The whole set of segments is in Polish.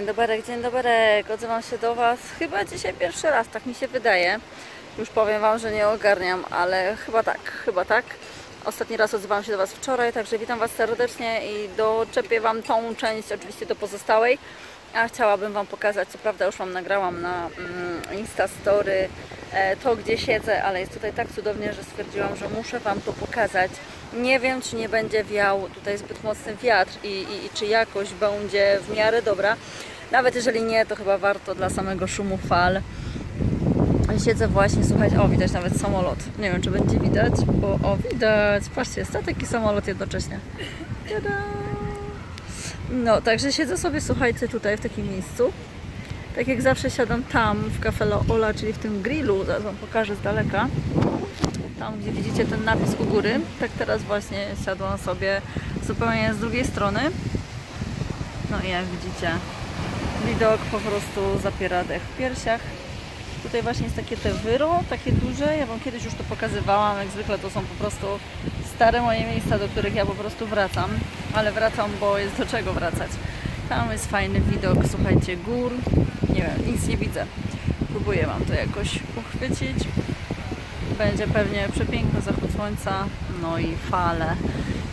Dzień dobry, dzień dobry. Odzywam się do Was chyba dzisiaj pierwszy raz, tak mi się wydaje. Już powiem Wam, że nie ogarniam, ale chyba tak, chyba tak. Ostatni raz odzywałam się do Was wczoraj, także witam Was serdecznie i doczepię Wam tą część, oczywiście do pozostałej. A chciałabym Wam pokazać, co prawda już Wam nagrałam na mm, Instastory e, to, gdzie siedzę, ale jest tutaj tak cudownie, że stwierdziłam, że muszę Wam to pokazać. Nie wiem, czy nie będzie wiał tutaj zbyt mocny wiatr i, i, i czy jakość będzie w miarę dobra. Nawet jeżeli nie, to chyba warto dla samego szumu fal. Siedzę właśnie, słuchajcie, o widać nawet samolot. Nie wiem, czy będzie widać, bo o widać, patrzcie, statek i samolot jednocześnie. Tada! No, także siedzę sobie, słuchajcie, tutaj w takim miejscu. Tak jak zawsze siadam tam, w Cafe La Ola, czyli w tym grillu, zaraz Wam pokażę z daleka. Tam, gdzie widzicie ten napis u góry. Tak teraz właśnie siadłam sobie zupełnie z drugiej strony. No i jak widzicie, widok po prostu zapiera dech w piersiach. Tutaj właśnie jest takie te wyro, takie duże. Ja Wam kiedyś już to pokazywałam. Jak zwykle to są po prostu stare moje miejsca, do których ja po prostu wracam. Ale wracam, bo jest do czego wracać. Tam jest fajny widok, słuchajcie, gór. Nie wiem, nic nie widzę. Próbuję Wam to jakoś uchwycić. Będzie pewnie przepiękny zachód słońca, no i fale.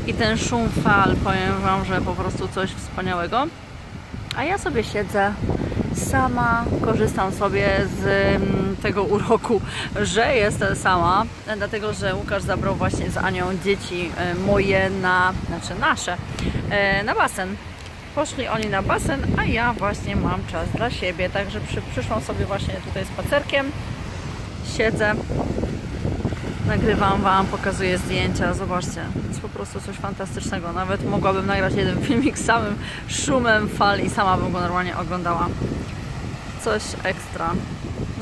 I ten szum fal, powiem Wam, że po prostu coś wspaniałego. A ja sobie siedzę sama, korzystam sobie z mm, tego uroku, że jestem sama, dlatego że Łukasz zabrał właśnie z Anią dzieci e, moje na, znaczy nasze, e, na basen. Poszli oni na basen, a ja właśnie mam czas dla siebie, także przy, przyszłam sobie właśnie tutaj spacerkiem, siedzę, nagrywam Wam, pokazuję zdjęcia, zobaczcie, jest po prostu coś fantastycznego, nawet mogłabym nagrać jeden filmik samym szumem fal i sama bym go normalnie oglądała coś ekstra.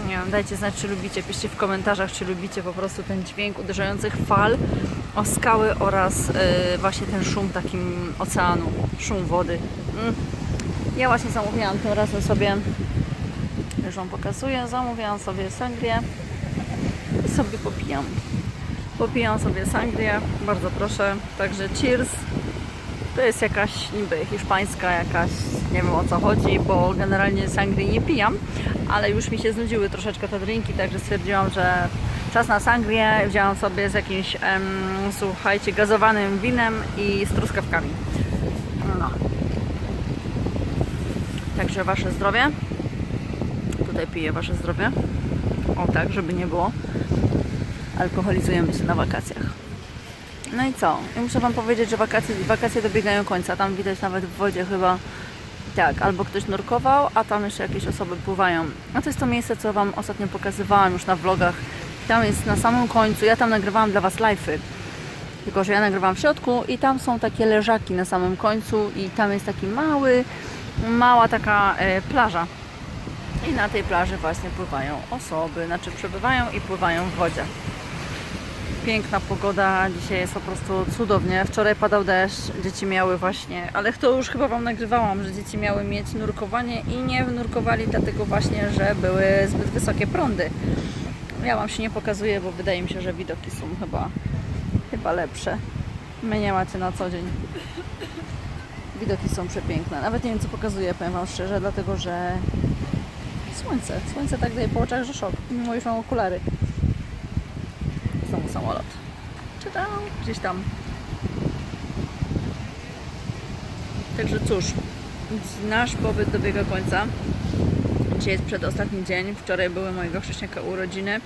Nie wiem, dajcie znać, czy lubicie, piszcie w komentarzach, czy lubicie po prostu ten dźwięk uderzających fal o skały oraz yy, właśnie ten szum takim oceanu, szum wody. Mm. Ja właśnie zamówiłam tym razem sobie, już Wam pokazuję, zamówiłam sobie sangrię i sobie popijam. Popijam sobie sangrię, bardzo proszę, także cheers. To jest jakaś niby hiszpańska jakaś, nie wiem o co chodzi, bo generalnie sangrii nie pijam, ale już mi się znudziły troszeczkę te drinki, także stwierdziłam, że czas na sangrię. Wzięłam sobie z jakimś, em, słuchajcie, gazowanym winem i z truskawkami. No. Także wasze zdrowie. Tutaj piję wasze zdrowie. O tak, żeby nie było. Alkoholizujemy się na wakacjach. No i co? I muszę Wam powiedzieć, że wakacje, wakacje dobiegają końca. Tam widać nawet w wodzie chyba tak, albo ktoś nurkował, a tam jeszcze jakieś osoby pływają. A to jest to miejsce, co Wam ostatnio pokazywałam już na vlogach. Tam jest na samym końcu, ja tam nagrywałam dla Was live'y. Tylko, że ja nagrywam w środku i tam są takie leżaki na samym końcu i tam jest taki mały, mała taka e, plaża. I na tej plaży właśnie pływają osoby, znaczy przebywają i pływają w wodzie piękna pogoda, dzisiaj jest po prostu cudownie. Wczoraj padał deszcz, dzieci miały właśnie, ale to już chyba Wam nagrywałam, że dzieci miały mieć nurkowanie i nie nurkowali dlatego właśnie, że były zbyt wysokie prądy. Ja Wam się nie pokazuję, bo wydaje mi się, że widoki są chyba, chyba lepsze. My nie macie na co dzień. Widoki są przepiękne. Nawet nie wiem co pokazuję, powiem Wam szczerze, dlatego że słońce. Słońce tak daje po oczach, że szok. Mimo już mam okulary samolot. Czytam gdzieś tam. Także cóż, nasz pobyt dobiega końca. Dzisiaj jest przedostatni dzień. Wczoraj były mojego chrześniaka urodziny.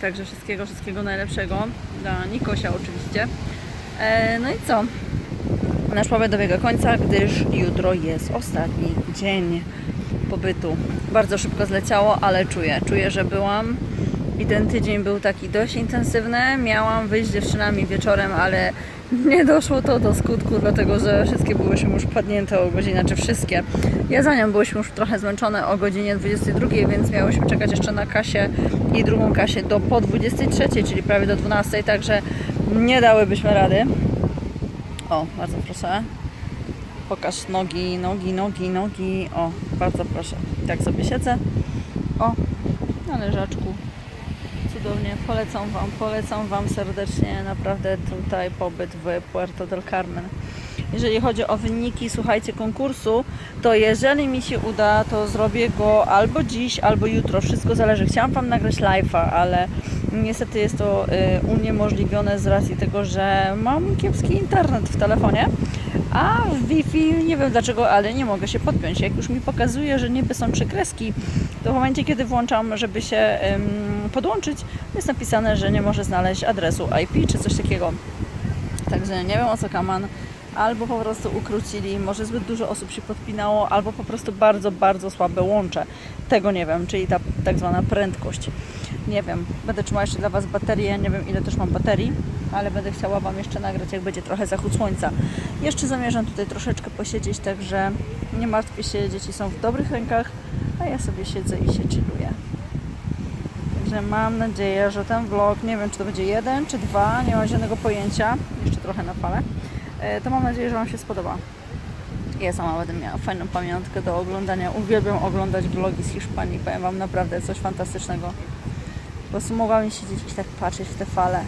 Także wszystkiego, wszystkiego najlepszego. Dla Nikosia oczywiście. E, no i co? Nasz pobyt dobiega końca, gdyż jutro jest ostatni dzień pobytu. Bardzo szybko zleciało, ale czuję. Czuję, że byłam i ten tydzień był taki dość intensywny. Miałam wyjść z dziewczynami wieczorem, ale nie doszło to do skutku, dlatego że wszystkie byłyśmy już padnięte o godzinie, czy znaczy wszystkie. Ja za nią byłyśmy już trochę zmęczone o godzinie 22, więc miałyśmy czekać jeszcze na Kasię i drugą Kasię do po 23, czyli prawie do 12, także nie dałybyśmy rady. O, bardzo proszę. Pokaż nogi, nogi, nogi, nogi. O, bardzo proszę. Tak sobie siedzę. O, na leżaczku cudownie. Polecam Wam, polecam Wam serdecznie naprawdę tutaj pobyt w Puerto del Carmen. Jeżeli chodzi o wyniki, słuchajcie, konkursu, to jeżeli mi się uda, to zrobię go albo dziś, albo jutro. Wszystko zależy. Chciałam Wam nagrać live'a, ale niestety jest to y, uniemożliwione z racji tego, że mam kiepski internet w telefonie. A w Wi-Fi nie wiem dlaczego, ale nie mogę się podpiąć. Jak już mi pokazuje, że niby są trzy kreski, to w momencie, kiedy włączam, żeby się ym, podłączyć, jest napisane, że nie może znaleźć adresu IP czy coś takiego. Także nie wiem o co kaman. Albo po prostu ukrócili, może zbyt dużo osób się podpinało, albo po prostu bardzo, bardzo słabe łącze. Tego nie wiem, czyli ta tak zwana prędkość. Nie wiem, będę trzymała jeszcze dla Was baterię, nie wiem ile też mam baterii, ale będę chciała Wam jeszcze nagrać, jak będzie trochę zachód słońca. Jeszcze zamierzam tutaj troszeczkę posiedzieć, także nie martwcie się, dzieci są w dobrych rękach, a ja sobie siedzę i się chilluję. Także mam nadzieję, że ten vlog, nie wiem czy to będzie jeden czy dwa, nie mam żadnego pojęcia, jeszcze trochę na falę, e, to mam nadzieję, że Wam się spodoba. Ja sama będę miała fajną pamiątkę do oglądania. Uwielbiam oglądać vlogi z Hiszpanii. Powiem Wam naprawdę coś fantastycznego. Po prostu mogłam siedzieć i tak patrzeć w te fale.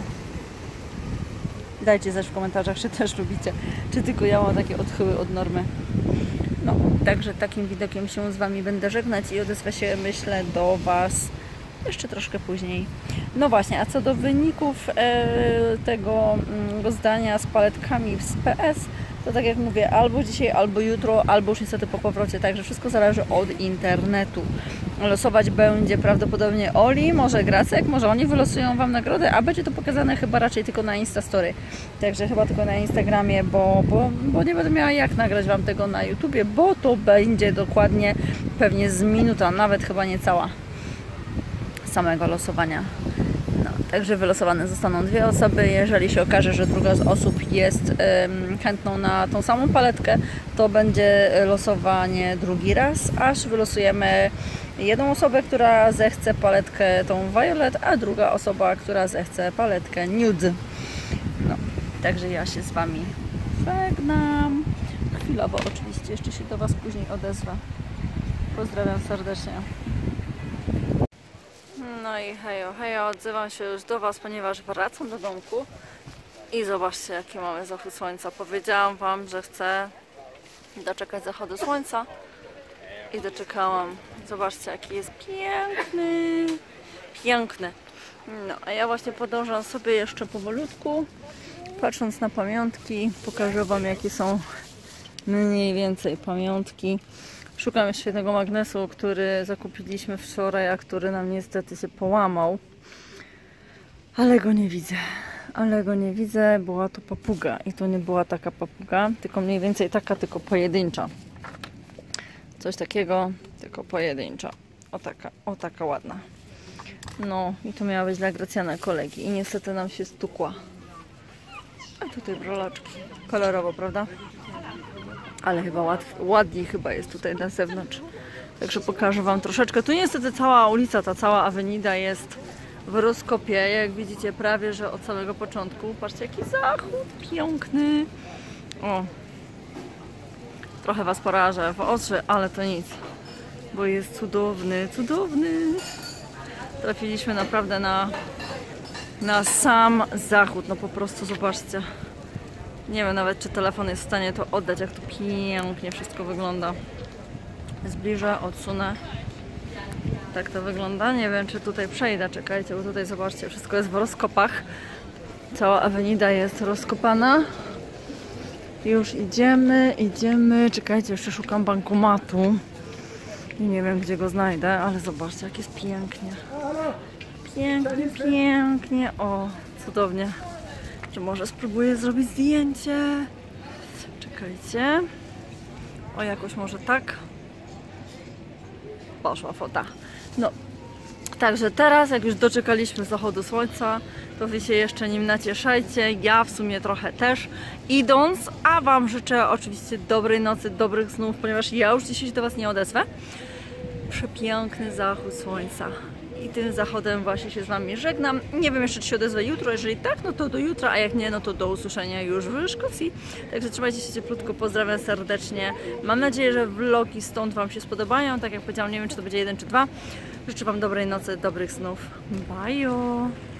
Dajcie znać w komentarzach, czy też lubicie, czy tylko ja mam takie odchyły od normy. No, także takim widokiem się z Wami będę żegnać i odezwę się, myślę, do Was jeszcze troszkę później. No właśnie, a co do wyników e, tego mm, zdania z paletkami z PS, to tak jak mówię, albo dzisiaj, albo jutro, albo już niestety po powrocie, także wszystko zależy od internetu. Losować będzie prawdopodobnie Oli, może Gracek, może oni wylosują Wam nagrodę, a będzie to pokazane chyba raczej tylko na Instastory. Także chyba tylko na Instagramie, bo, bo, bo nie będę miała jak nagrać Wam tego na YouTubie, bo to będzie dokładnie pewnie z minuta, nawet chyba nie cała samego losowania. Także wylosowane zostaną dwie osoby. Jeżeli się okaże, że druga z osób jest chętną na tą samą paletkę, to będzie losowanie drugi raz, aż wylosujemy jedną osobę, która zechce paletkę tą Violet, a druga osoba, która zechce paletkę Nude. No, także ja się z Wami żegnam. Chwilowo oczywiście, jeszcze się do Was później odezwę. Pozdrawiam serdecznie. No i hejo, hejo, odzywam się już do Was, ponieważ wracam do domku i zobaczcie jaki mamy zachód słońca. Powiedziałam Wam, że chcę doczekać zachodu słońca i doczekałam. Zobaczcie jaki jest piękny, piękny. No, a ja właśnie podążam sobie jeszcze powolutku, patrząc na pamiątki, pokażę Wam jakie są mniej więcej pamiątki. Szukam jeszcze jednego magnesu, który zakupiliśmy wczoraj, a który nam niestety się połamał. Ale go nie widzę. Ale go nie widzę. Była to papuga. I to nie była taka papuga, tylko mniej więcej taka, tylko pojedyncza. Coś takiego, tylko pojedyncza. O taka, o taka ładna. No i to miała być dla Gracjana kolegi. I niestety nam się stukła. A tutaj brolaczki. Kolorowo, prawda? Ale chyba łatw, ładniej chyba jest tutaj na zewnątrz. Także pokażę Wam troszeczkę. Tu niestety cała ulica, ta cała awenida jest w rozkopie, jak widzicie prawie, że od samego początku. Patrzcie jaki zachód piękny. O, trochę Was porażę w oczy, ale to nic, bo jest cudowny, cudowny. Trafiliśmy naprawdę na, na sam zachód, no po prostu zobaczcie. Nie wiem nawet, czy telefon jest w stanie to oddać, jak to pięknie wszystko wygląda. Zbliżę, odsunę. Tak to wygląda. Nie wiem, czy tutaj przejdę. Czekajcie, bo tutaj zobaczcie, wszystko jest w rozkopach. Cała awenida jest rozkopana. Już idziemy, idziemy. Czekajcie, jeszcze szukam bankomatu. I nie wiem, gdzie go znajdę, ale zobaczcie, jak jest pięknie. Pięknie, pięknie. O, cudownie. Czy może spróbuję zrobić zdjęcie? Czekajcie. O, jakoś może tak. Poszła fota. No, Także teraz, jak już doczekaliśmy zachodu słońca, to wy się jeszcze nim nacieszajcie. Ja w sumie trochę też idąc, a Wam życzę oczywiście dobrej nocy, dobrych snów, ponieważ ja już dzisiaj do Was nie odezwę. Przepiękny zachód słońca. I tym zachodem właśnie się z Wami żegnam. Nie wiem jeszcze, czy się odezwę jutro. Jeżeli tak, no to do jutra, a jak nie, no to do usłyszenia już w Szkocji. Także trzymajcie się cieplutko, pozdrawiam serdecznie. Mam nadzieję, że vlogi stąd Wam się spodobają. Tak jak powiedziałam, nie wiem, czy to będzie jeden czy dwa. Życzę Wam dobrej nocy, dobrych snów. Bye!